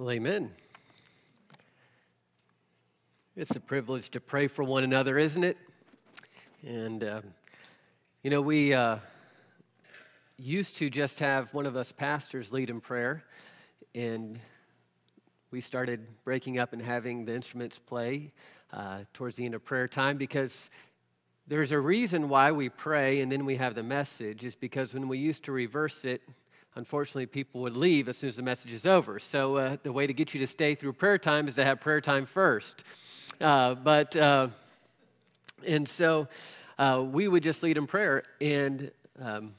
Well, amen. It's a privilege to pray for one another, isn't it? And, um, you know, we uh, used to just have one of us pastors lead in prayer, and we started breaking up and having the instruments play uh, towards the end of prayer time because there's a reason why we pray and then we have the message, is because when we used to reverse it, unfortunately, people would leave as soon as the message is over. So, uh, the way to get you to stay through prayer time is to have prayer time first. Uh, but, uh, and so uh, we would just lead in prayer. And um,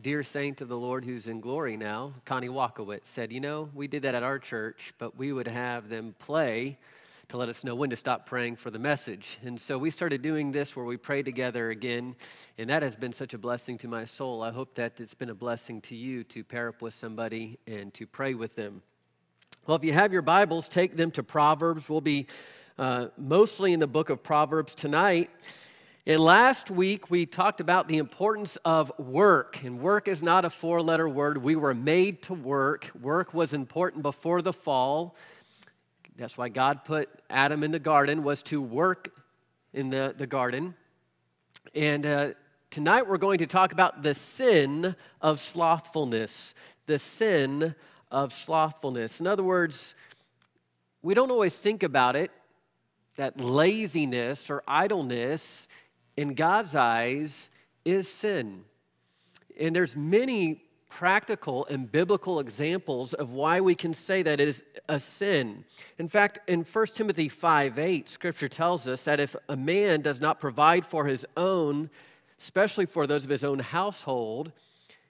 dear saint of the Lord who's in glory now, Connie Walkowitz, said, You know, we did that at our church, but we would have them play to let us know when to stop praying for the message. And so we started doing this where we pray together again, and that has been such a blessing to my soul. I hope that it's been a blessing to you to pair up with somebody and to pray with them. Well, if you have your Bibles, take them to Proverbs. We'll be uh, mostly in the book of Proverbs tonight. And last week we talked about the importance of work. And work is not a four letter word. We were made to work. Work was important before the fall. That's why God put Adam in the garden, was to work in the, the garden. And uh, tonight we're going to talk about the sin of slothfulness. The sin of slothfulness. In other words, we don't always think about it that laziness or idleness in God's eyes is sin. And there's many practical and biblical examples of why we can say that it is a sin. In fact, in 1 Timothy 5 8, scripture tells us that if a man does not provide for his own, especially for those of his own household,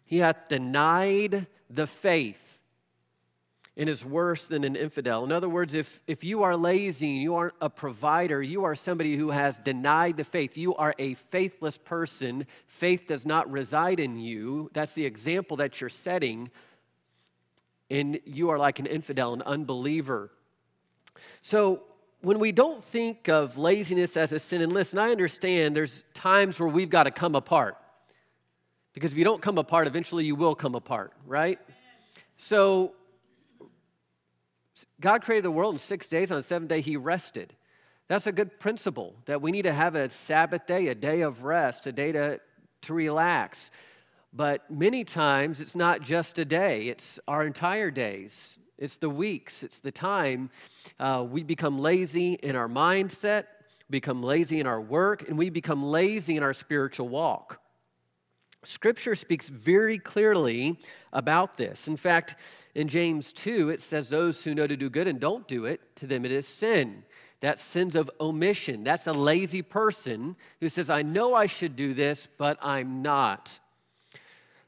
he hath denied the faith and is worse than an infidel. In other words, if, if you are lazy, and you aren't a provider, you are somebody who has denied the faith, you are a faithless person, faith does not reside in you. That's the example that you're setting, and you are like an infidel, an unbeliever. So, when we don't think of laziness as a sin, and listen, I understand there's times where we've got to come apart. Because if you don't come apart, eventually you will come apart, right? So, God created the world in six days. On the seventh day, He rested. That's a good principle that we need to have a Sabbath day, a day of rest, a day to, to relax. But many times, it's not just a day, it's our entire days, it's the weeks, it's the time. Uh, we become lazy in our mindset, become lazy in our work, and we become lazy in our spiritual walk. Scripture speaks very clearly about this. In fact, in James 2, it says, Those who know to do good and don't do it, to them it is sin. That's sins of omission. That's a lazy person who says, I know I should do this, but I'm not.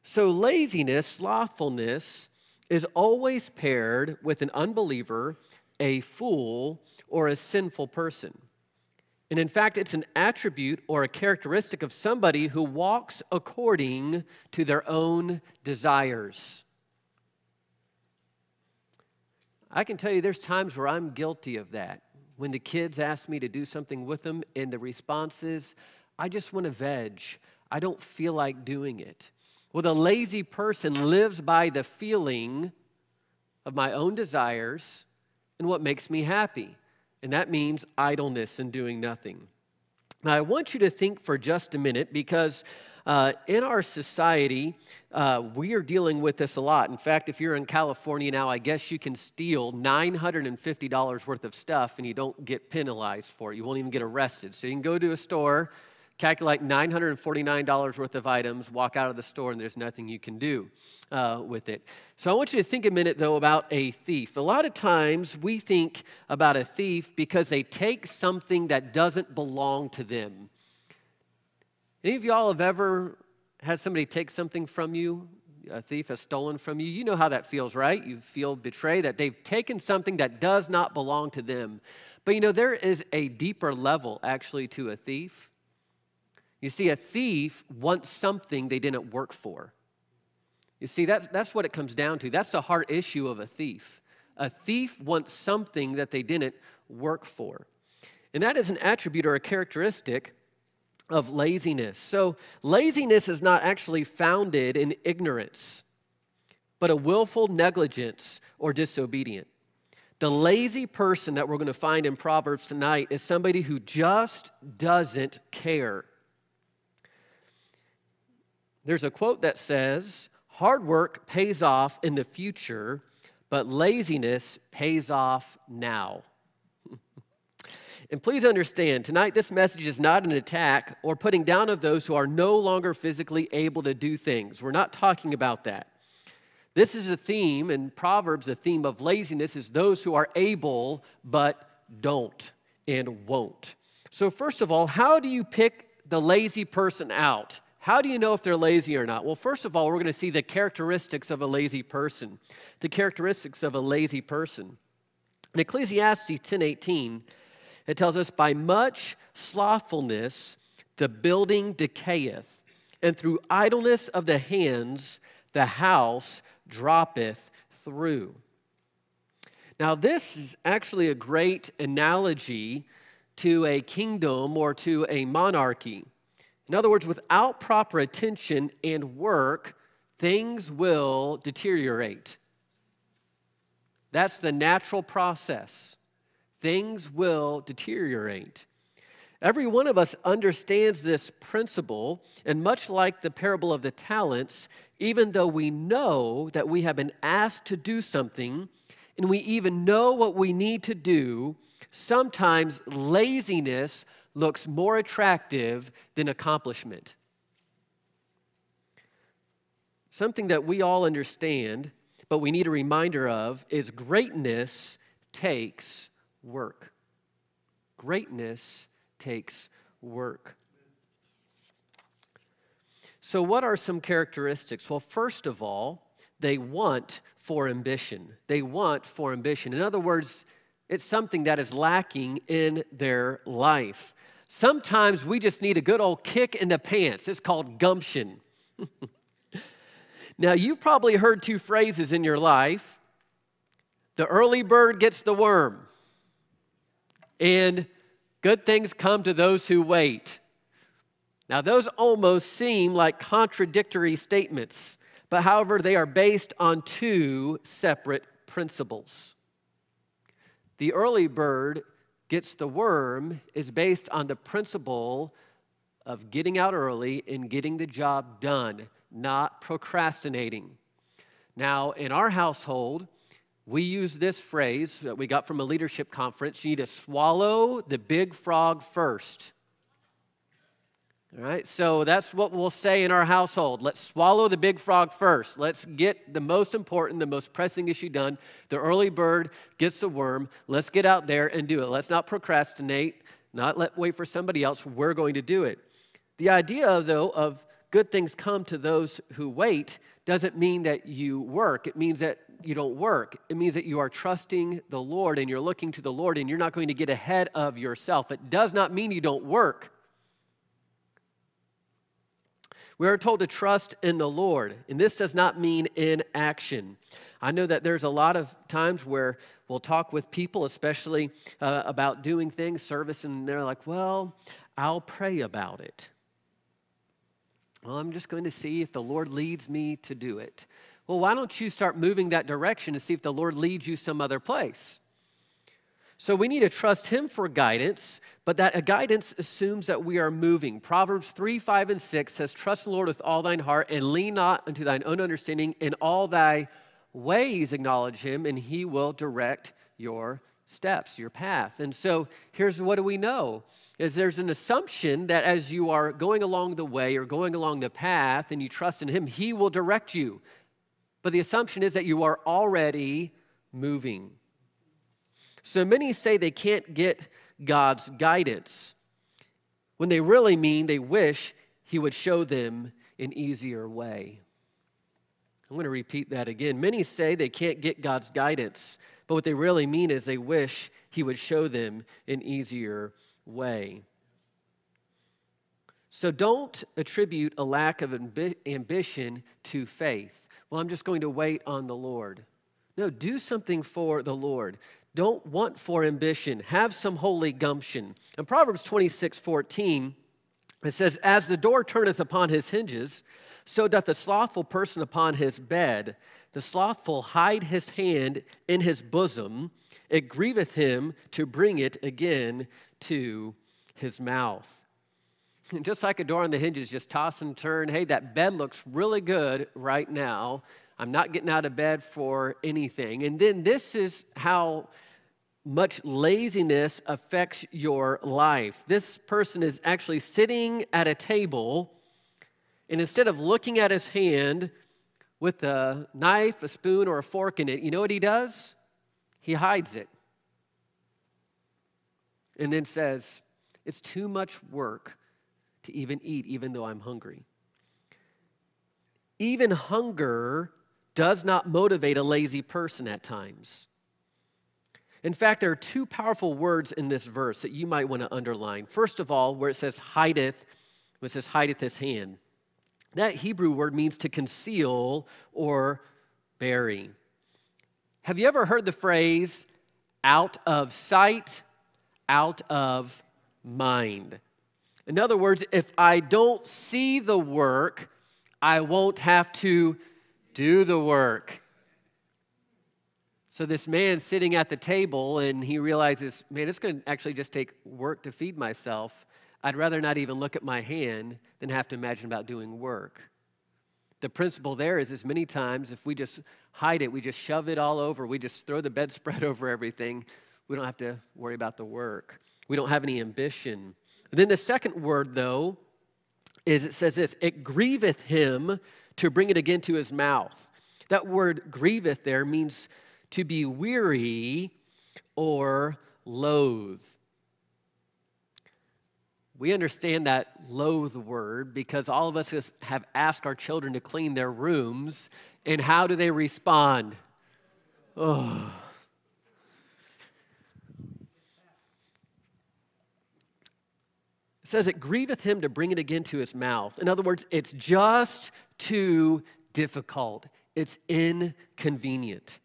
So, laziness, slothfulness, is always paired with an unbeliever, a fool, or a sinful person. And in fact, it's an attribute or a characteristic of somebody who walks according to their own desires. I can tell you there's times where I'm guilty of that. When the kids ask me to do something with them, and the response is, I just want to veg. I don't feel like doing it. Well, the lazy person lives by the feeling of my own desires and what makes me happy. And that means idleness and doing nothing. Now, I want you to think for just a minute because uh, in our society, uh, we are dealing with this a lot. In fact, if you're in California now, I guess you can steal $950 worth of stuff and you don't get penalized for it. You won't even get arrested. So you can go to a store calculate $949 worth of items, walk out of the store, and there's nothing you can do uh, with it. So I want you to think a minute, though, about a thief. A lot of times we think about a thief because they take something that doesn't belong to them. Any of y'all have ever had somebody take something from you? A thief has stolen from you. You know how that feels, right? You feel betrayed that they've taken something that does not belong to them. But you know, there is a deeper level actually to a thief. You see, a thief wants something they didn't work for. You see, that's, that's what it comes down to. That's the heart issue of a thief. A thief wants something that they didn't work for. And that is an attribute or a characteristic of laziness. So, laziness is not actually founded in ignorance, but a willful negligence or disobedience. The lazy person that we're going to find in Proverbs tonight is somebody who just doesn't care. There's a quote that says, Hard work pays off in the future, but laziness pays off now. and please understand, tonight this message is not an attack or putting down of those who are no longer physically able to do things. We're not talking about that. This is a theme in Proverbs, the theme of laziness is those who are able but don't and won't. So, first of all, how do you pick the lazy person out? How do you know if they're lazy or not? Well, first of all, we're going to see the characteristics of a lazy person. The characteristics of a lazy person. In Ecclesiastes 10:18, it tells us, "By much slothfulness the building decayeth, and through idleness of the hands the house droppeth through. Now, this is actually a great analogy to a kingdom or to a monarchy. In other words, without proper attention and work, things will deteriorate. That's the natural process. Things will deteriorate. Every one of us understands this principle, and much like the parable of the talents, even though we know that we have been asked to do something and we even know what we need to do, sometimes laziness looks more attractive than accomplishment. Something that we all understand, but we need a reminder of, is greatness takes work. Greatness takes work. So, what are some characteristics? Well, first of all, they want for ambition. They want for ambition. In other words, it's something that is lacking in their life. Sometimes we just need a good old kick in the pants. It's called gumption. now, you've probably heard two phrases in your life the early bird gets the worm, and good things come to those who wait. Now, those almost seem like contradictory statements, but however, they are based on two separate principles. The early bird gets the worm is based on the principle of getting out early and getting the job done, not procrastinating. Now, in our household, we use this phrase that we got from a leadership conference you need to swallow the big frog first. All right, so that's what we'll say in our household. Let's swallow the big frog first. Let's get the most important, the most pressing issue done. The early bird gets the worm. Let's get out there and do it. Let's not procrastinate, not let wait for somebody else. We're going to do it. The idea, though, of good things come to those who wait doesn't mean that you work. It means that you don't work. It means that you are trusting the Lord and you're looking to the Lord and you're not going to get ahead of yourself. It does not mean you don't work. We are told to trust in the Lord, and this does not mean in action. I know that there's a lot of times where we'll talk with people, especially uh, about doing things, service, and they're like, well, I'll pray about it. Well, I'm just going to see if the Lord leads me to do it. Well, why don't you start moving that direction to see if the Lord leads you some other place? So we need to trust Him for guidance, but that a guidance assumes that we are moving. Proverbs 3, 5, and 6 says, Trust the Lord with all thine heart and lean not unto thine own understanding. In all thy ways acknowledge Him, and He will direct your steps, your path. And so here's what do we know? Is there's an assumption that as you are going along the way or going along the path and you trust in Him, He will direct you. But the assumption is that you are already moving. So many say they can't get God's guidance when they really mean they wish He would show them an easier way. I'm going to repeat that again. Many say they can't get God's guidance, but what they really mean is they wish He would show them an easier way. So don't attribute a lack of ambi- ambition to faith. Well, I'm just going to wait on the Lord. No, do something for the Lord. Don't want for ambition. Have some holy gumption. In Proverbs 26 14, it says, As the door turneth upon his hinges, so doth the slothful person upon his bed. the slothful hide his hand in his bosom, it grieveth him to bring it again to his mouth. And just like a door on the hinges, just toss and turn. Hey, that bed looks really good right now. I'm not getting out of bed for anything. And then this is how much laziness affects your life. This person is actually sitting at a table, and instead of looking at his hand with a knife, a spoon, or a fork in it, you know what he does? He hides it. And then says, It's too much work to even eat, even though I'm hungry. Even hunger does not motivate a lazy person at times. In fact, there are two powerful words in this verse that you might want to underline. First of all, where it says hideth, where it says hideth his hand. That Hebrew word means to conceal or bury. Have you ever heard the phrase out of sight, out of mind? In other words, if I don't see the work, I won't have to do the work. So this man sitting at the table and he realizes, man, it's going to actually just take work to feed myself. I'd rather not even look at my hand than have to imagine about doing work. The principle there is as many times if we just hide it, we just shove it all over, we just throw the bedspread over everything, we don't have to worry about the work. We don't have any ambition. And then the second word, though, is it says this it grieveth him to bring it again to his mouth. That word grieveth there means to be weary or loathe. We understand that loathe word because all of us have asked our children to clean their rooms, and how do they respond? Oh. It says it grieveth him to bring it again to his mouth. In other words, it's just too difficult. It's inconvenient.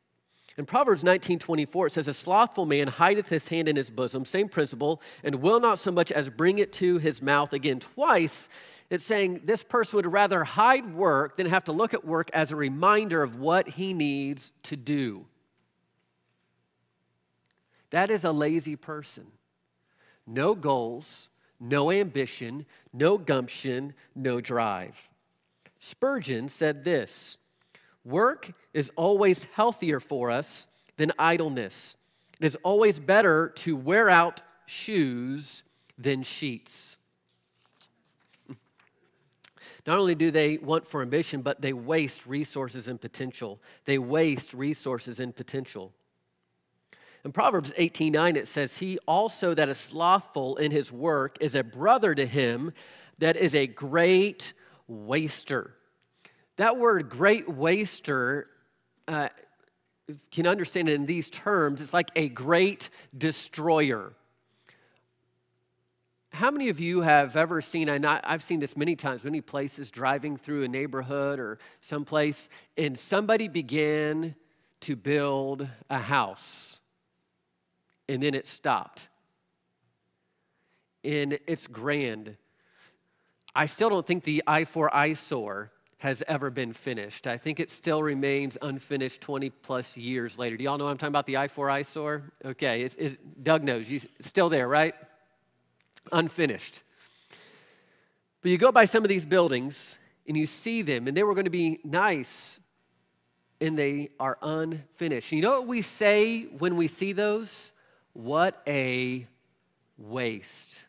In Proverbs 19:24 it says, A slothful man hideth his hand in his bosom, same principle, and will not so much as bring it to his mouth again. Twice, it's saying this person would rather hide work than have to look at work as a reminder of what he needs to do. That is a lazy person. No goals, no ambition, no gumption, no drive. Spurgeon said this Work is always healthier for us than idleness. It is always better to wear out shoes than sheets. Not only do they want for ambition, but they waste resources and potential. They waste resources and potential. In Proverbs 18:9 it says, "He also that is slothful in his work is a brother to him that is a great waster." That word great waster, uh, can understand it in these terms, it's like a great destroyer. How many of you have ever seen, I I've seen this many times, many places, driving through a neighborhood or someplace, and somebody began to build a house, and then it stopped. And it's grand. I still don't think the I 4 eyesore has ever been finished. I think it still remains unfinished 20 plus years later. Do y'all know I'm talking about the I 4 eyesore? Okay, it's, it's, Doug knows. You still there, right? Unfinished. But you go by some of these buildings and you see them, and they were going to be nice, and they are unfinished. You know what we say when we see those? What a waste.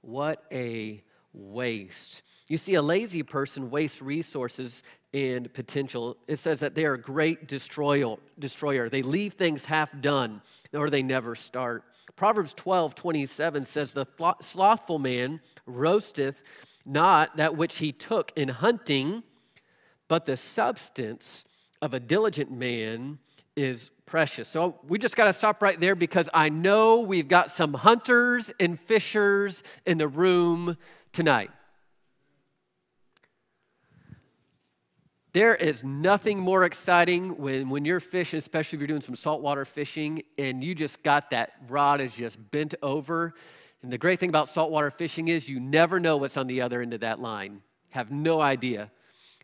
What a waste. You see, a lazy person wastes resources and potential. It says that they are a great destroyer. destroyer. They leave things half done or they never start. Proverbs 12, 27 says, The slothful man roasteth not that which he took in hunting, but the substance of a diligent man is precious. So we just got to stop right there because I know we've got some hunters and fishers in the room tonight. There is nothing more exciting when, when you're fishing, especially if you're doing some saltwater fishing, and you just got that rod is just bent over. And the great thing about saltwater fishing is you never know what's on the other end of that line. Have no idea.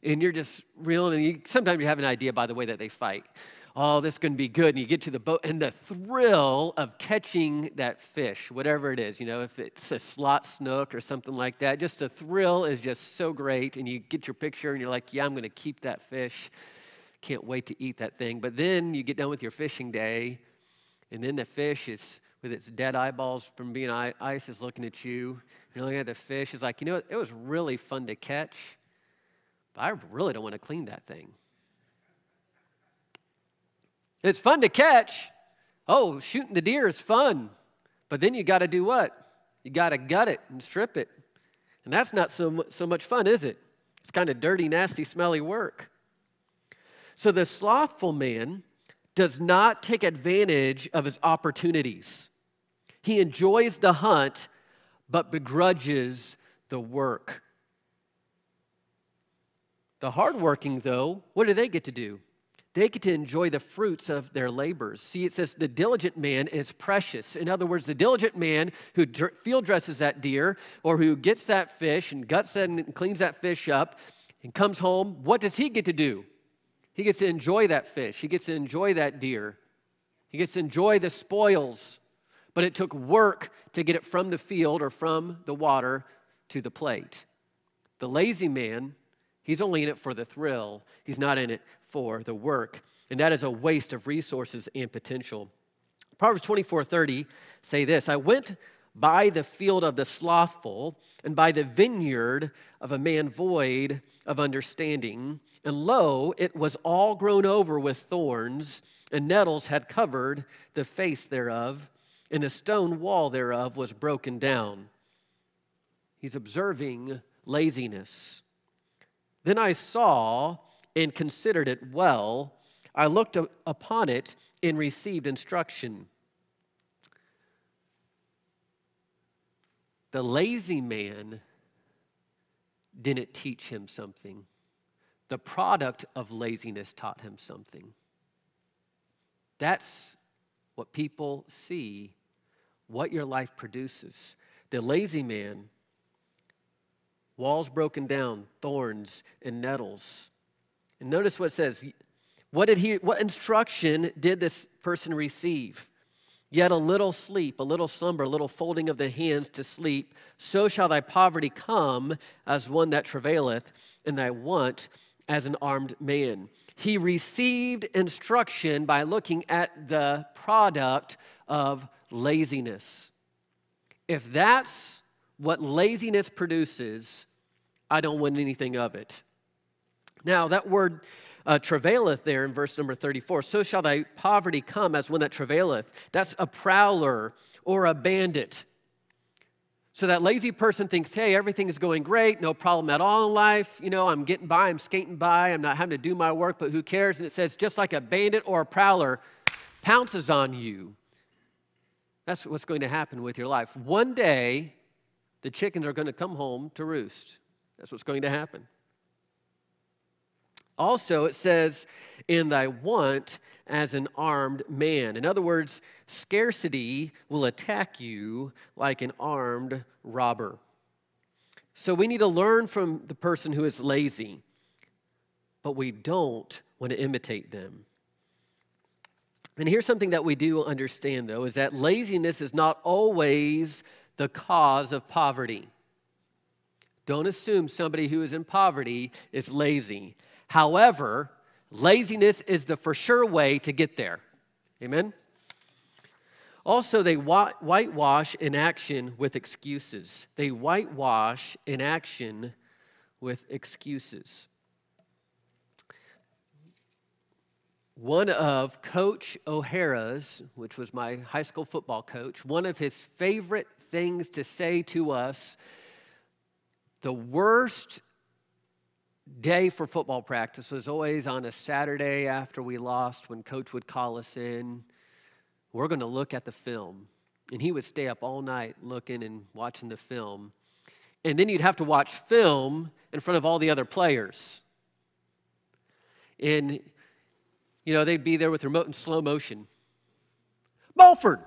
and you're just reeling. And you, sometimes you have an idea by the way that they fight. Oh, this is going to be good. And you get to the boat, and the thrill of catching that fish, whatever it is, you know, if it's a slot snook or something like that, just the thrill is just so great. And you get your picture, and you're like, yeah, I'm going to keep that fish. Can't wait to eat that thing. But then you get done with your fishing day, and then the fish is with its dead eyeballs from being ice is looking at you. You're looking at the fish. It's like, you know, it was really fun to catch, but I really don't want to clean that thing. It's fun to catch. Oh, shooting the deer is fun. But then you got to do what? You got to gut it and strip it. And that's not so, so much fun, is it? It's kind of dirty, nasty, smelly work. So the slothful man does not take advantage of his opportunities. He enjoys the hunt, but begrudges the work. The hardworking, though, what do they get to do? They get to enjoy the fruits of their labors. See, it says the diligent man is precious. In other words, the diligent man who field dresses that deer or who gets that fish and guts it and cleans that fish up and comes home, what does he get to do? He gets to enjoy that fish. He gets to enjoy that deer. He gets to enjoy the spoils. But it took work to get it from the field or from the water to the plate. The lazy man, he's only in it for the thrill, he's not in it for the work. And that is a waste of resources and potential. Proverbs 24 30 say this I went by the field of the slothful and by the vineyard of a man void of understanding. And lo, it was all grown over with thorns, and nettles had covered the face thereof, and the stone wall thereof was broken down. He's observing laziness. Then I saw and considered it well. I looked upon it and received instruction. The lazy man didn't teach him something. The product of laziness taught him something. That's what people see what your life produces. The lazy man, walls broken down, thorns and nettles. And notice what it says. What did he what instruction did this person receive? Yet a little sleep, a little slumber, a little folding of the hands to sleep, so shall thy poverty come as one that travaileth, and thy want as an armed man. He received instruction by looking at the product of laziness. If that's what laziness produces, I don't want anything of it. Now, that word uh, travaileth there in verse number 34 so shall thy poverty come as one that travaileth. That's a prowler or a bandit. So that lazy person thinks, hey, everything is going great, no problem at all in life. You know, I'm getting by, I'm skating by, I'm not having to do my work, but who cares? And it says, just like a bandit or a prowler pounces on you that's what's going to happen with your life. One day, the chickens are going to come home to roost. That's what's going to happen. Also, it says, in thy want as an armed man. In other words, scarcity will attack you like an armed robber. So we need to learn from the person who is lazy, but we don't want to imitate them. And here's something that we do understand, though, is that laziness is not always the cause of poverty. Don't assume somebody who is in poverty is lazy. However, laziness is the for sure way to get there. Amen? Also, they whitewash inaction with excuses. They whitewash inaction with excuses. one of Coach O'Hara's, which was my high school football coach, one of his favorite things to say to us the worst day for football practice was always on a Saturday after we lost when coach would call us in. We're going to look at the film. And he would stay up all night looking and watching the film. And then you'd have to watch film in front of all the other players. And you know, they'd be there with remote in slow motion. Mulford,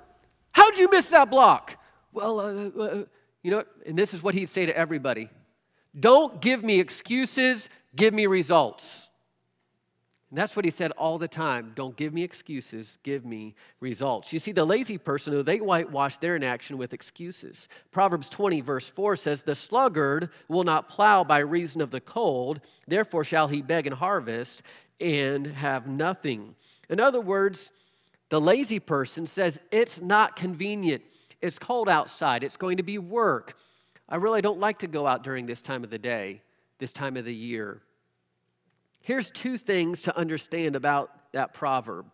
how'd you miss that block? Well, uh, uh, uh, you know, and this is what he'd say to everybody Don't give me excuses, give me results. And that's what he said all the time. Don't give me excuses, give me results. You see, the lazy person, they whitewash their inaction with excuses. Proverbs 20, verse 4 says, The sluggard will not plow by reason of the cold, therefore shall he beg and harvest and have nothing. In other words, the lazy person says, It's not convenient. It's cold outside. It's going to be work. I really don't like to go out during this time of the day, this time of the year. Here's two things to understand about that proverb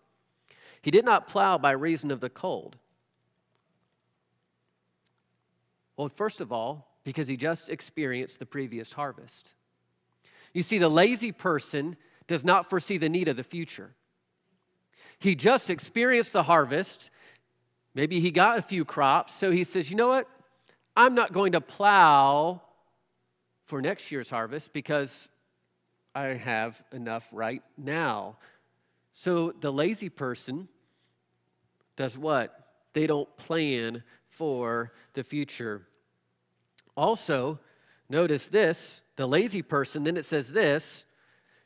He did not plow by reason of the cold. Well, first of all, because he just experienced the previous harvest. You see, the lazy person does not foresee the need of the future. He just experienced the harvest. Maybe he got a few crops, so he says, you know what? I'm not going to plow for next year's harvest because I have enough right now. So the lazy person does what? They don't plan for the future. Also, notice this the lazy person, then it says this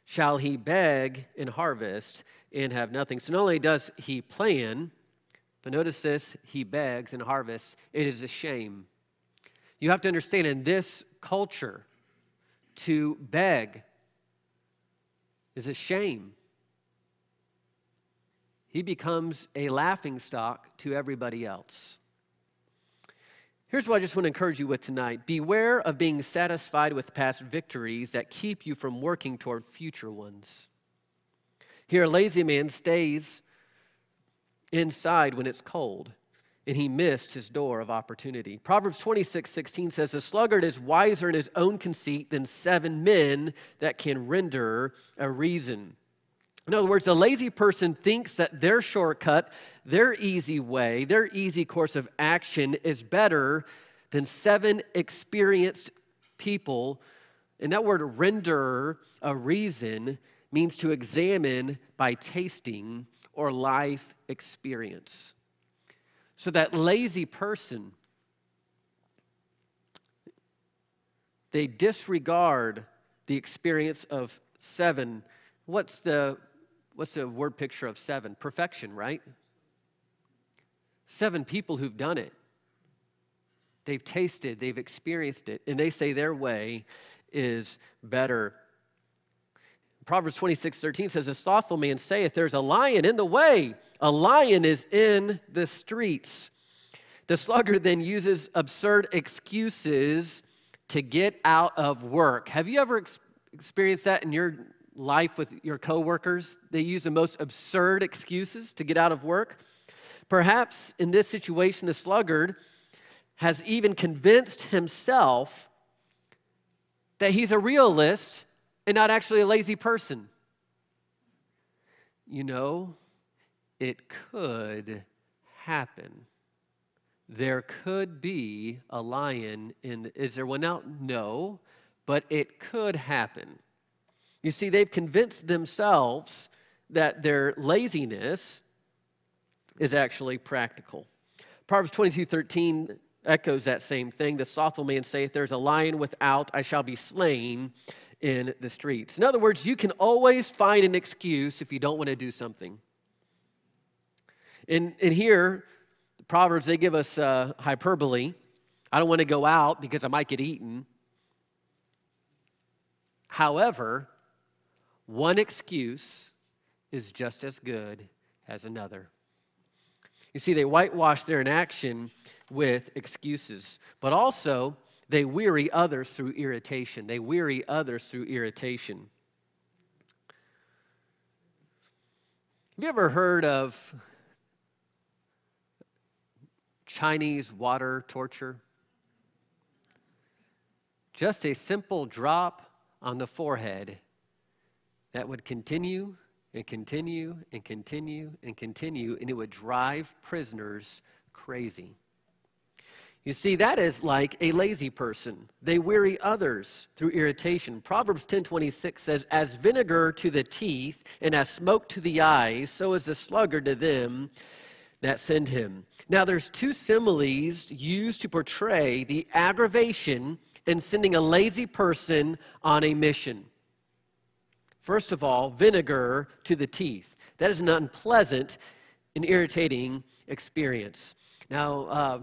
shall he beg and harvest and have nothing. So not only does he plan, but notice this he begs and harvests. It is a shame. You have to understand in this culture, to beg is a shame. He becomes a laughing stock to everybody else. Here's what I just want to encourage you with tonight Beware of being satisfied with past victories that keep you from working toward future ones. Here, a lazy man stays inside when it's cold, and he missed his door of opportunity. Proverbs 26 16 says, A sluggard is wiser in his own conceit than seven men that can render a reason. In other words, a lazy person thinks that their shortcut, their easy way, their easy course of action is better than seven experienced people. And that word render a reason means to examine by tasting or life experience. So that lazy person, they disregard the experience of seven. What's the what's the word picture of seven? Perfection, right? Seven people who've done it. They've tasted, they've experienced it, and they say their way is better. Proverbs 26, 13 says, A thoughtful man saith, There's a lion in the way, a lion is in the streets. The sluggard then uses absurd excuses to get out of work. Have you ever ex- experienced that in your life with your coworkers? They use the most absurd excuses to get out of work. Perhaps in this situation, the sluggard has even convinced himself that he's a realist and not actually a lazy person. You know, it could happen. There could be a lion in. Is there one out? No, but it could happen. You see, they've convinced themselves that their laziness is actually practical. Proverbs 22 13 echoes that same thing. The slothful man saith, There's a lion without, I shall be slain in the streets. In other words, you can always find an excuse if you don't want to do something. And, and here, the Proverbs, they give us uh, hyperbole. I don't want to go out because I might get eaten. However, one excuse is just as good as another. You see, they whitewash their inaction with excuses, but also they weary others through irritation. They weary others through irritation. Have you ever heard of Chinese water torture? Just a simple drop on the forehead that would continue and continue and continue and continue, and it would drive prisoners crazy. You see, that is like a lazy person. They weary others through irritation. Proverbs 10:26 says, "As vinegar to the teeth and as smoke to the eyes, so is the sluggard to them that send him." Now there's two similes used to portray the aggravation in sending a lazy person on a mission. First of all, vinegar to the teeth. That is an unpleasant and irritating experience. Now, uh,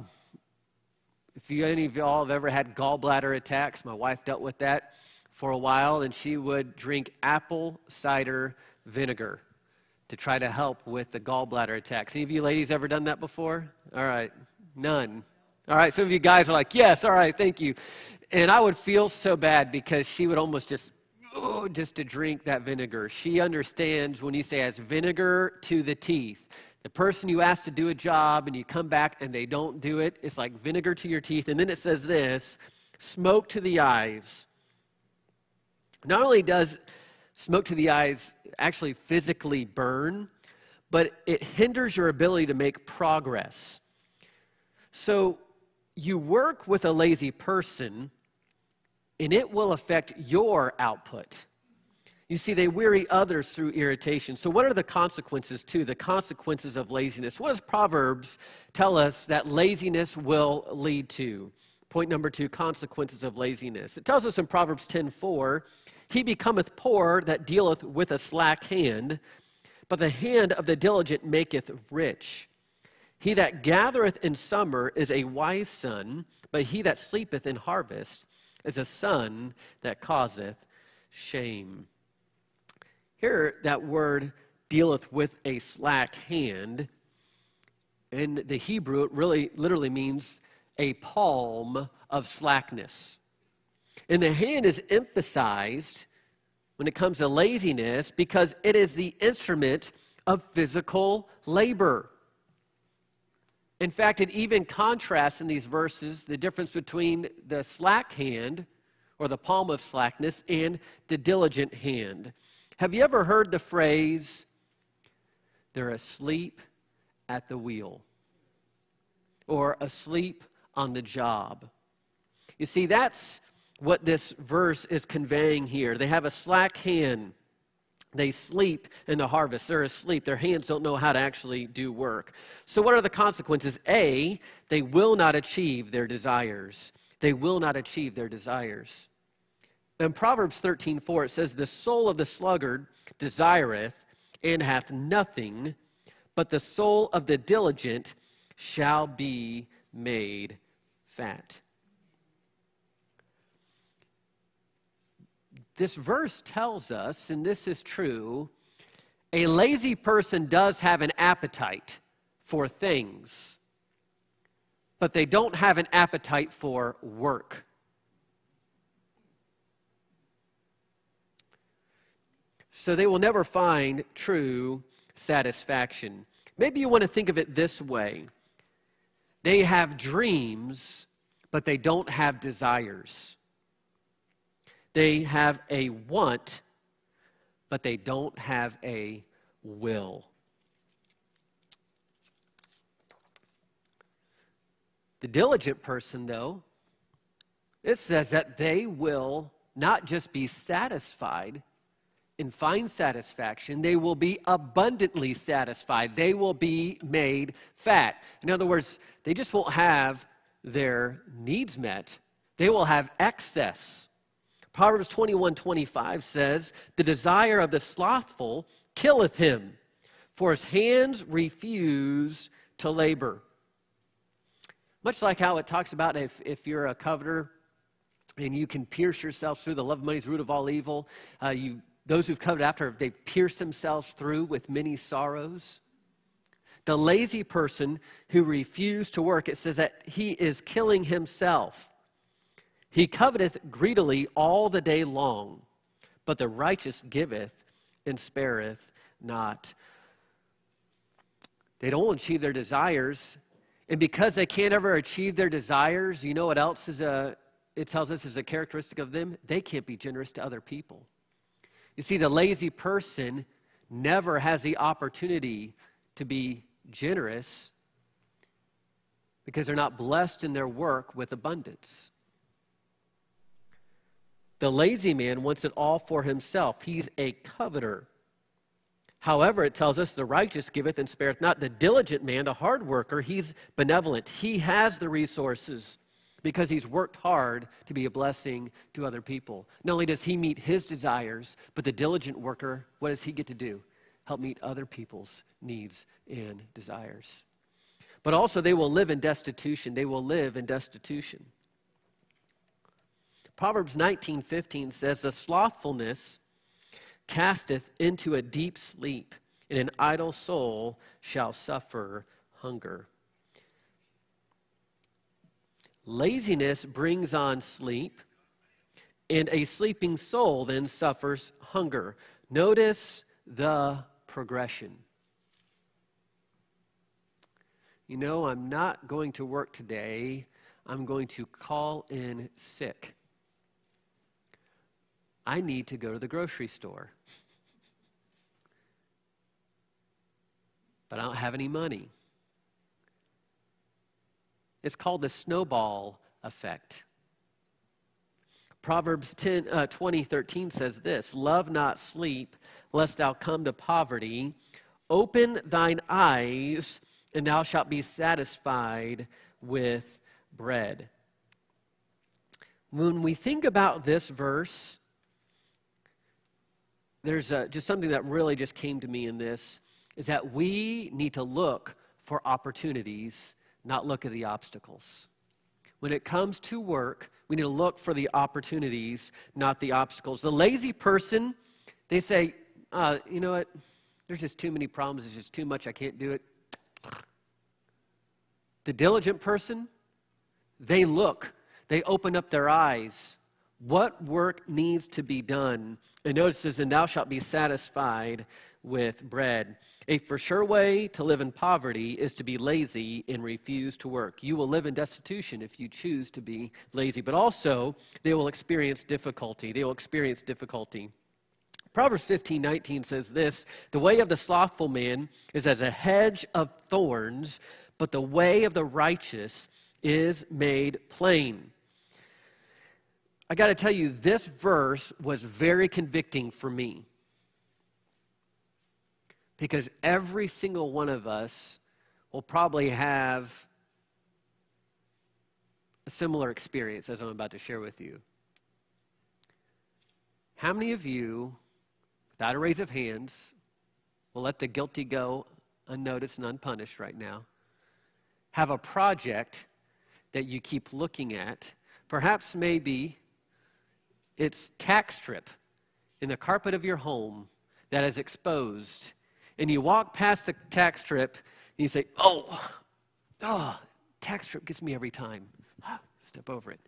if you, any of y'all have ever had gallbladder attacks, my wife dealt with that for a while, and she would drink apple cider vinegar to try to help with the gallbladder attacks. Any of you ladies ever done that before? All right, none. All right, some of you guys are like, yes, all right, thank you. And I would feel so bad because she would almost just, oh, just to drink that vinegar. She understands when you say as vinegar to the teeth. The person you ask to do a job and you come back and they don't do it, it's like vinegar to your teeth. And then it says this smoke to the eyes. Not only does smoke to the eyes actually physically burn, but it hinders your ability to make progress. So you work with a lazy person, and it will affect your output. You see, they weary others through irritation. So, what are the consequences, too? The consequences of laziness. What does Proverbs tell us that laziness will lead to? Point number two consequences of laziness. It tells us in Proverbs 10 4 he becometh poor that dealeth with a slack hand, but the hand of the diligent maketh rich. He that gathereth in summer is a wise son, but he that sleepeth in harvest is a son that causeth shame. Here, that word dealeth with a slack hand. In the Hebrew, it really literally means a palm of slackness. And the hand is emphasized when it comes to laziness because it is the instrument of physical labor. In fact, it even contrasts in these verses the difference between the slack hand or the palm of slackness and the diligent hand. Have you ever heard the phrase, they're asleep at the wheel or asleep on the job? You see, that's what this verse is conveying here. They have a slack hand. They sleep in the harvest. They're asleep. Their hands don't know how to actually do work. So, what are the consequences? A, they will not achieve their desires. They will not achieve their desires. In Proverbs 13 4, it says, The soul of the sluggard desireth and hath nothing, but the soul of the diligent shall be made fat. this verse tells us, and this is true, a lazy person does have an appetite for things, but they don't have an appetite for work. So they will never find true satisfaction. Maybe you want to think of it this way they have dreams, but they don't have desires. They have a want, but they don't have a will. The diligent person, though, it says that they will not just be satisfied and find satisfaction, they will be abundantly satisfied. They will be made fat. In other words, they just won't have their needs met, they will have excess. Proverbs 21 25 says, The desire of the slothful killeth him, for his hands refuse to labor. Much like how it talks about if, if you're a coveter and you can pierce yourself through the love of money is root of all evil, uh, you, those who've coveted after, they've pierced themselves through with many sorrows. The lazy person who refused to work, it says that he is killing himself. He coveteth greedily all the day long, but the righteous giveth and spareth not. They don't achieve their desires. And because they can't ever achieve their desires, you know what else is a, it tells us is a characteristic of them? They can't be generous to other people. You see, the lazy person never has the opportunity to be generous because they're not blessed in their work with abundance. The lazy man wants it all for himself. He's a coveter. However, it tells us the righteous giveth and spareth not. The diligent man, the hard worker, he's benevolent. He has the resources, because he's worked hard to be a blessing to other people. Not only does he meet his desires, but the diligent worker, what does he get to do? Help meet other people's needs and desires. But also, they will live in destitution. They will live in destitution. Proverbs 19:15 says, "The slothfulness casteth into a deep sleep, and an idle soul shall suffer hunger." Laziness brings on sleep, and a sleeping soul then suffers hunger. Notice the progression. You know, I'm not going to work today. I'm going to call in sick. I need to go to the grocery store. But I don't have any money. It's called the snowball effect. Proverbs 10, uh, 20, 13 says this Love not sleep, lest thou come to poverty. Open thine eyes, and thou shalt be satisfied with bread. When we think about this verse, there's a, just something that really just came to me in this is that we need to look for opportunities not look at the obstacles. When it comes to work, we need to look for the opportunities, not the obstacles. The lazy person, they say, uh, you know what? There's just too many problems. There's just too much. I can't do it. The diligent person, they look, they open up their eyes. What work needs to be done? And notices, and thou shalt be satisfied with bread. A for sure way to live in poverty is to be lazy and refuse to work. You will live in destitution if you choose to be lazy, but also they will experience difficulty. They will experience difficulty. Proverbs 15 19 says this The way of the slothful man is as a hedge of thorns, but the way of the righteous is made plain. I got to tell you, this verse was very convicting for me because every single one of us will probably have a similar experience as I'm about to share with you. How many of you, without a raise of hands, will let the guilty go unnoticed and unpunished right now, have a project that you keep looking at? Perhaps maybe it's tack strip in the carpet of your home that is exposed and you walk past the tack strip and you say, Oh, oh, tack strip gets me every time. Ah, step over it.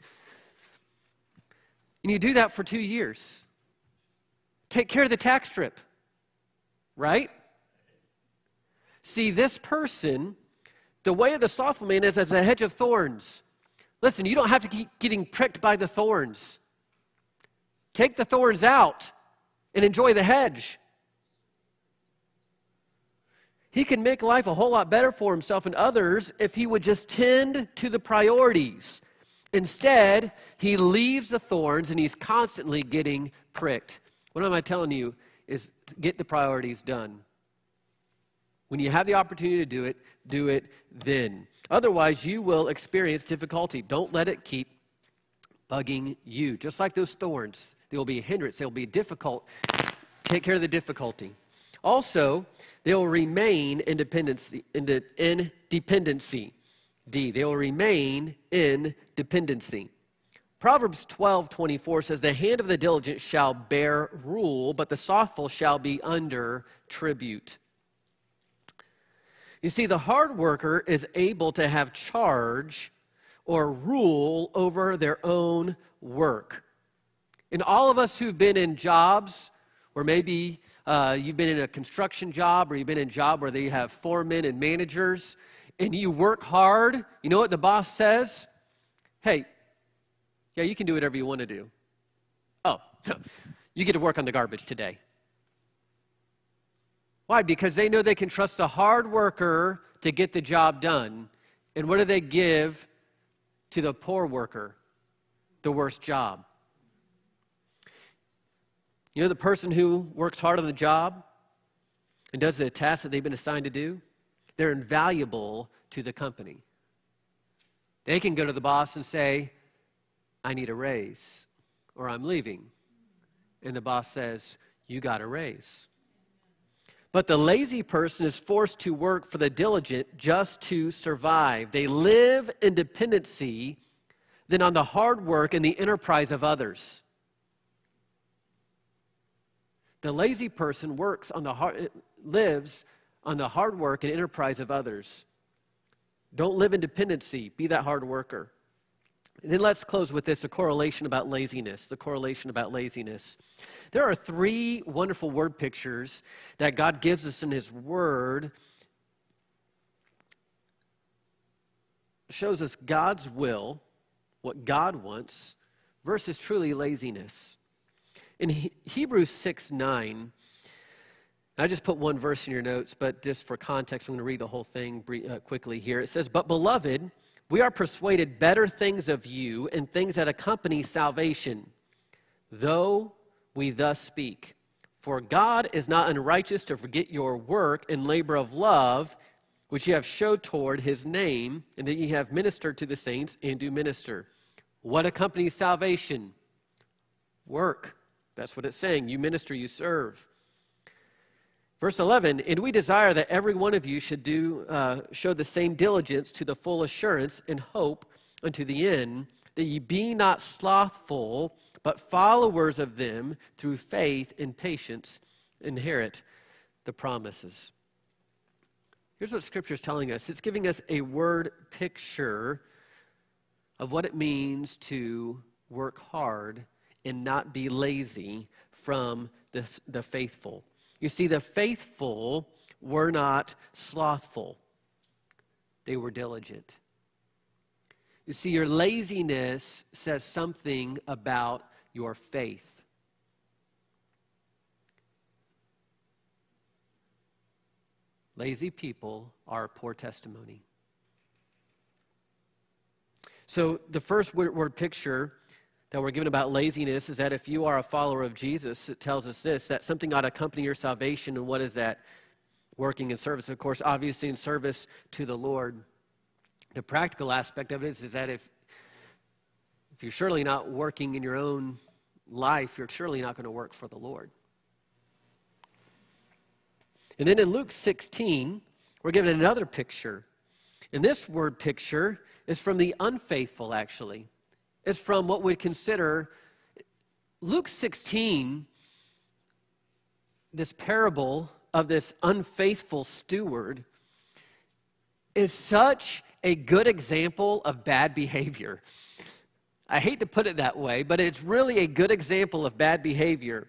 And you do that for two years. Take care of the tack strip, right? See, this person, the way of the slothful man is as a hedge of thorns. Listen, you don't have to keep getting pricked by the thorns. Take the thorns out and enjoy the hedge. He can make life a whole lot better for himself and others if he would just tend to the priorities. Instead, he leaves the thorns and he's constantly getting pricked. What am I telling you is get the priorities done. When you have the opportunity to do it, do it then. Otherwise, you will experience difficulty. Don't let it keep bugging you. Just like those thorns, they will be a hindrance, they will be difficult. Take care of the difficulty. Also, they will remain in dependency, in, de, in dependency. D, they will remain in dependency. Proverbs 12, 24 says, The hand of the diligent shall bear rule, but the slothful shall be under tribute. You see, the hard worker is able to have charge or rule over their own work. And all of us who've been in jobs or maybe uh, you've been in a construction job or you've been in a job where they have foremen and managers, and you work hard, you know what the boss says? Hey, yeah, you can do whatever you want to do. Oh, you get to work on the garbage today. Why? Because they know they can trust a hard worker to get the job done. And what do they give to the poor worker? The worst job. You know the person who works hard on the job and does the task that they've been assigned to do? They're invaluable to the company. They can go to the boss and say, I need a raise or I'm leaving. And the boss says, You got a raise. But the lazy person is forced to work for the diligent just to survive. They live in dependency than on the hard work and the enterprise of others. The lazy person works on the hard, eh, lives on the hard work and enterprise of others. Don't live in dependency, be that hard worker. And then let's close with this a correlation about laziness. The correlation about laziness. There are three wonderful word pictures that God gives us in His Word. Shows us God's will, what God wants, versus truly laziness. In he- Hebrews 6 9, I just put one verse in your notes, but just for context, I'm going to read the whole thing uh, quickly here. It says, But beloved, we are persuaded better things of you and things that accompany salvation, though we thus speak. For God is not unrighteous to forget your work and labor of love, which you have showed toward his name, and that ye have ministered to the saints and do minister. What accompanies salvation? Work. That's what it's saying. You minister, you serve. Verse 11, and we desire that every one of you should do, uh, show the same diligence to the full assurance and hope unto the end, that ye be not slothful, but followers of them through faith and patience inherit the promises. Here's what Scripture is telling us it's giving us a word picture of what it means to work hard and not be lazy from the, the faithful. You see, the faithful were not slothful, they were diligent. You see, your laziness says something about your faith. Lazy people are a poor testimony. So, the first word picture that we're given about laziness is that if you are a follower of Jesus, it tells us this that something ought to accompany your salvation. And what is that? Working in service. Of course, obviously, in service to the Lord. The practical aspect of it is, is that if, if you're surely not working in your own life, you're surely not going to work for the Lord. And then in Luke 16, we're given another picture. And this word picture is from the unfaithful, actually is from what we would consider Luke 16, this parable of this unfaithful steward, is such a good example of bad behavior. I hate to put it that way, but it's really a good example of bad behavior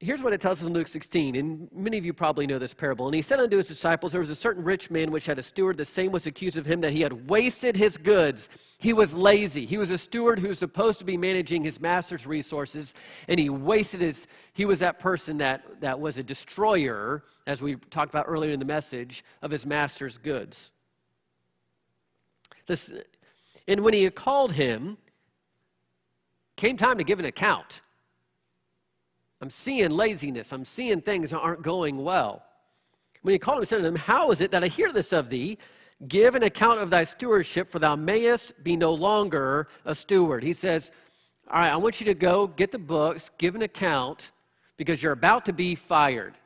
here's what it tells us in Luke 16, and many of you probably know this parable. And he said unto his disciples, There was a certain rich man which had a steward, the same was accused of him that he had wasted his goods. He was lazy. He was a steward who was supposed to be managing his master's resources, and he wasted his, he was that person that, that was a destroyer, as we talked about earlier in the message, of his master's goods. This, and when he had called him, came time to give an account. I'm seeing laziness. I'm seeing things that aren't going well. When he called him, he said to him, How is it that I hear this of thee? Give an account of thy stewardship, for thou mayest be no longer a steward. He says, All right, I want you to go get the books, give an account, because you're about to be fired.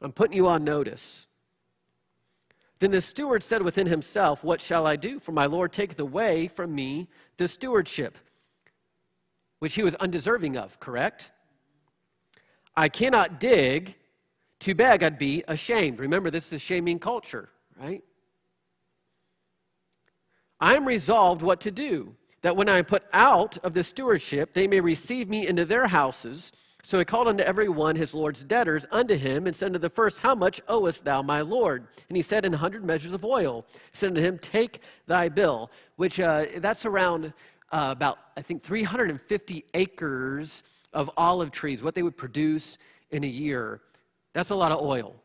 I'm putting you on notice. Then the steward said within himself, What shall I do? For my Lord taketh away from me the stewardship which he was undeserving of, correct? I cannot dig. Too bad I'd be ashamed. Remember, this is a shaming culture, right? I am resolved what to do, that when I am put out of the stewardship, they may receive me into their houses. So he called unto every one his Lord's debtors unto him, and said unto the first, How much owest thou my Lord? And he said, An hundred measures of oil. He said unto him, Take thy bill, which uh, that's around uh, about, I think, 350 acres of olive trees, what they would produce in a year. That's a lot of oil.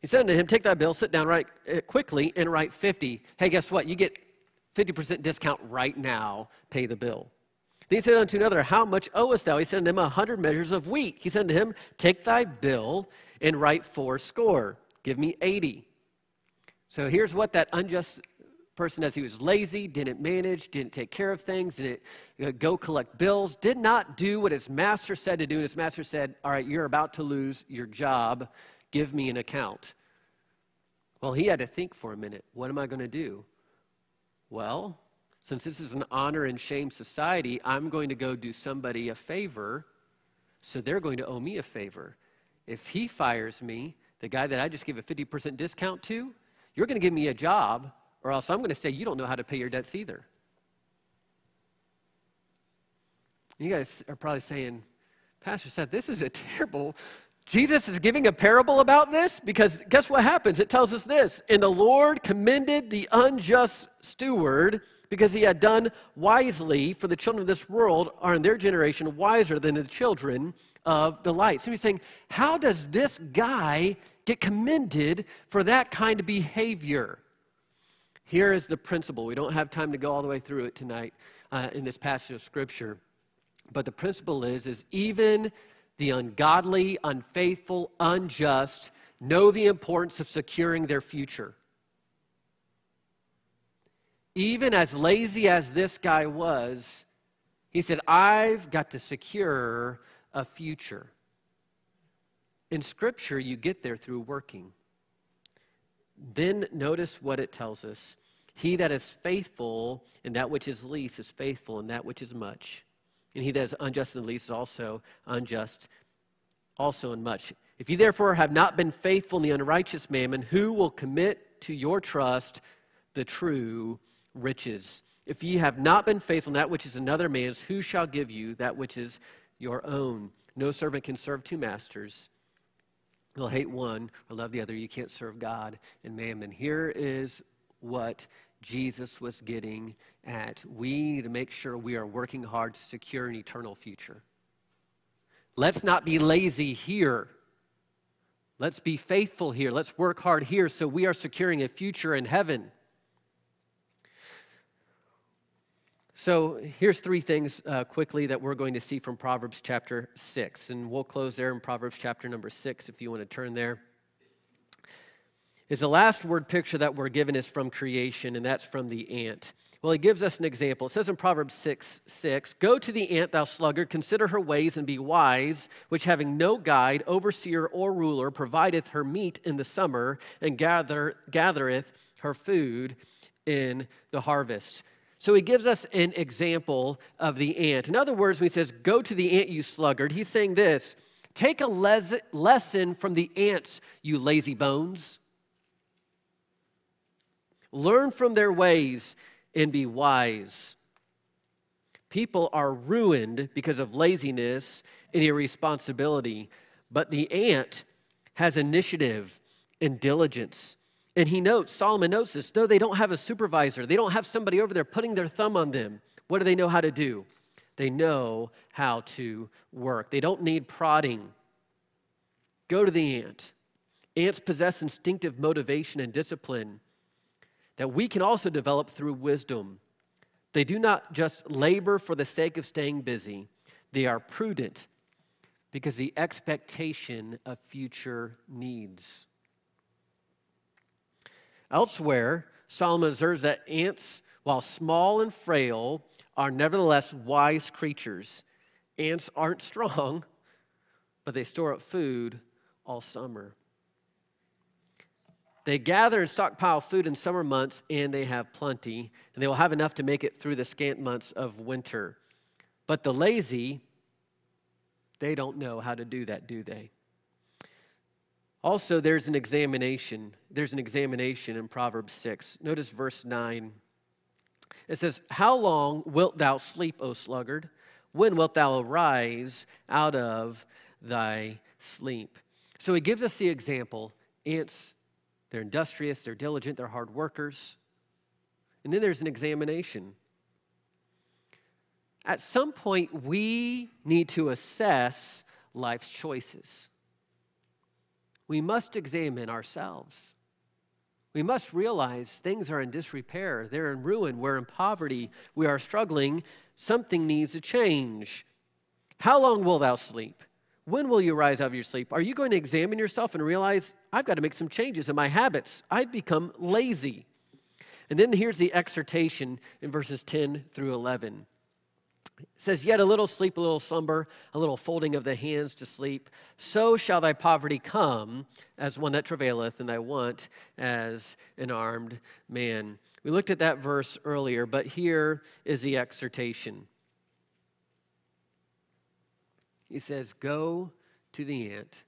He said to him, Take that bill, sit down right quickly, and write 50. Hey, guess what? You get 50% discount right now, pay the bill. Then he said unto another, How much owest thou? He said unto him, A hundred measures of wheat. He said unto him, Take thy bill and write four score. Give me eighty. So here's what that unjust person does. He was lazy, didn't manage, didn't take care of things, didn't uh, go collect bills, did not do what his master said to do. And his master said, All right, you're about to lose your job. Give me an account. Well, he had to think for a minute. What am I going to do? Well, since this is an honor and shame society, I'm going to go do somebody a favor, so they're going to owe me a favor. If he fires me, the guy that I just gave a 50% discount to, you're going to give me a job, or else I'm going to say you don't know how to pay your debts either. You guys are probably saying, Pastor said, this is a terrible. Jesus is giving a parable about this because guess what happens? It tells us this. And the Lord commended the unjust steward because he had done wisely for the children of this world are in their generation wiser than the children of the light. So he's saying, how does this guy get commended for that kind of behavior? Here is the principle. We don't have time to go all the way through it tonight uh, in this passage of scripture. But the principle is, is even the ungodly, unfaithful, unjust know the importance of securing their future even as lazy as this guy was, he said, I've got to secure a future. In Scripture, you get there through working. Then notice what it tells us He that is faithful in that which is least is faithful in that which is much. And he that is unjust in the least is also unjust also in much. If you therefore have not been faithful in the unrighteous mammon, who will commit to your trust the true riches. If ye have not been faithful in that which is another man's, who shall give you that which is your own? No servant can serve two masters. You'll hate one or love the other. You can't serve God and mammon. Here is what Jesus was getting at. We need to make sure we are working hard to secure an eternal future. Let's not be lazy here. Let's be faithful here. Let's work hard here so we are securing a future in heaven. So here's three things uh, quickly that we're going to see from Proverbs chapter 6. And we'll close there in Proverbs chapter number 6 if you want to turn there. Is the last word picture that we're given is from creation, and that's from the ant. Well, he gives us an example. It says in Proverbs 6 6, Go to the ant, thou sluggard, consider her ways and be wise, which having no guide, overseer, or ruler, provideth her meat in the summer and gather, gathereth her food in the harvest. So he gives us an example of the ant. In other words, when he says, Go to the ant, you sluggard, he's saying this take a les- lesson from the ants, you lazy bones. Learn from their ways and be wise. People are ruined because of laziness and irresponsibility, but the ant has initiative and diligence. And he notes, Solomon notes this, though they don't have a supervisor, they don't have somebody over there putting their thumb on them, what do they know how to do? They know how to work. They don't need prodding. Go to the ant. Ants possess instinctive motivation and discipline that we can also develop through wisdom. They do not just labor for the sake of staying busy, they are prudent because the expectation of future needs. Elsewhere, Solomon observes that ants, while small and frail, are nevertheless wise creatures. Ants aren't strong, but they store up food all summer. They gather and stockpile food in summer months, and they have plenty, and they will have enough to make it through the scant months of winter. But the lazy, they don't know how to do that, do they? Also, there's an examination. There's an examination in Proverbs 6. Notice verse 9. It says, How long wilt thou sleep, O sluggard? When wilt thou arise out of thy sleep? So he gives us the example. Ants, they're industrious, they're diligent, they're hard workers. And then there's an examination. At some point, we need to assess life's choices we must examine ourselves. We must realize things are in disrepair, they're in ruin, we're in poverty, we are struggling. Something needs to change. How long will thou sleep? When will you rise out of your sleep? Are you going to examine yourself and realize, I've got to make some changes in my habits? I've become lazy. And then here's the exhortation in verses 10 through 11. It says, Yet a little sleep, a little slumber, a little folding of the hands to sleep. So shall thy poverty come as one that travaileth, and thy want as an armed man. We looked at that verse earlier, but here is the exhortation. He says, Go to the ant,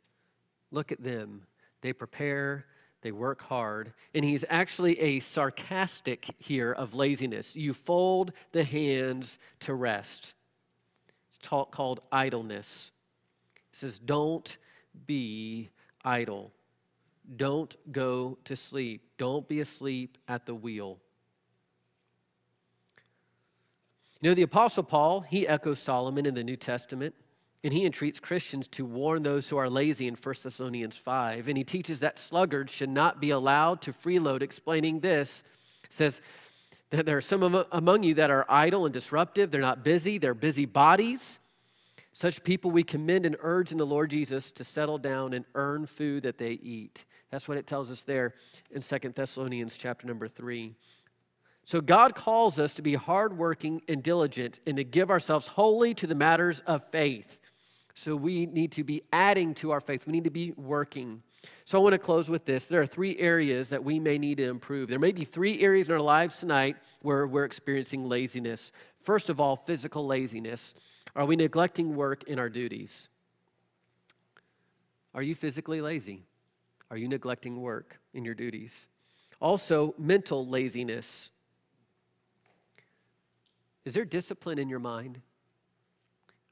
look at them. They prepare, they work hard. And he's actually a sarcastic here of laziness. You fold the hands to rest. It's called idleness. He says, Don't be idle. Don't go to sleep. Don't be asleep at the wheel. You know, the Apostle Paul, he echoes Solomon in the New Testament. And he entreats Christians to warn those who are lazy in 1 Thessalonians 5. And he teaches that sluggards should not be allowed to freeload, explaining this. says that there are some among you that are idle and disruptive. They're not busy, they're busy bodies. Such people we commend and urge in the Lord Jesus to settle down and earn food that they eat. That's what it tells us there in 2 Thessalonians chapter number 3. So God calls us to be hardworking and diligent and to give ourselves wholly to the matters of faith. So we need to be adding to our faith. We need to be working. So I want to close with this. There are three areas that we may need to improve. There may be three areas in our lives tonight where we're experiencing laziness. First of all, physical laziness. Are we neglecting work in our duties? Are you physically lazy? Are you neglecting work in your duties? Also, mental laziness. Is there discipline in your mind?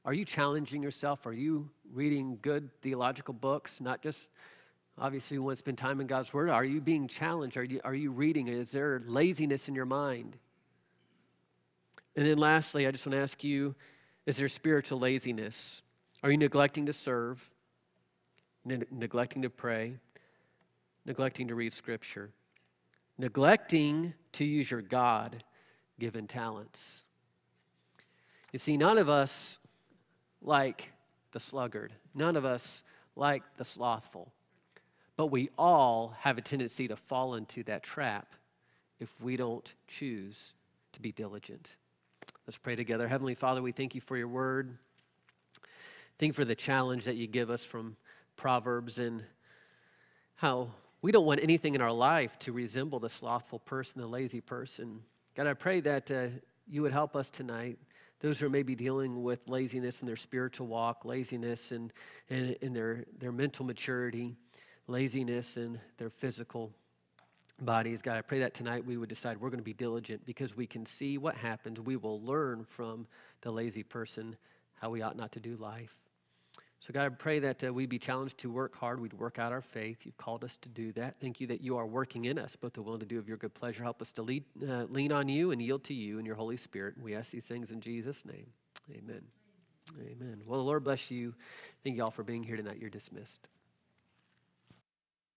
Are you challenging yourself? Are you reading good theological books? Not just, obviously, you want to spend time in God's Word. Are you being challenged? Are you, are you reading? Is there laziness in your mind? And then lastly, I just want to ask you is there spiritual laziness? Are you neglecting to serve, ne- neglecting to pray, neglecting to read Scripture, neglecting to use your God given talents? You see, none of us like the sluggard. None of us like the slothful. But we all have a tendency to fall into that trap if we don't choose to be diligent. Let's pray together. Heavenly Father, we thank you for your word. Thank you for the challenge that you give us from Proverbs and how we don't want anything in our life to resemble the slothful person, the lazy person. God, I pray that uh, you would help us tonight those who are maybe dealing with laziness in their spiritual walk, laziness in, in, in their, their mental maturity, laziness in their physical bodies. God, I pray that tonight we would decide we're going to be diligent because we can see what happens. We will learn from the lazy person how we ought not to do life. So, God, I pray that uh, we be challenged to work hard. We'd work out our faith. You've called us to do that. Thank you that you are working in us, both the will and to do of your good pleasure. Help us to lead, uh, lean on you and yield to you and your Holy Spirit. We ask these things in Jesus' name. Amen. Amen. Well, the Lord bless you. Thank you all for being here tonight. You're dismissed.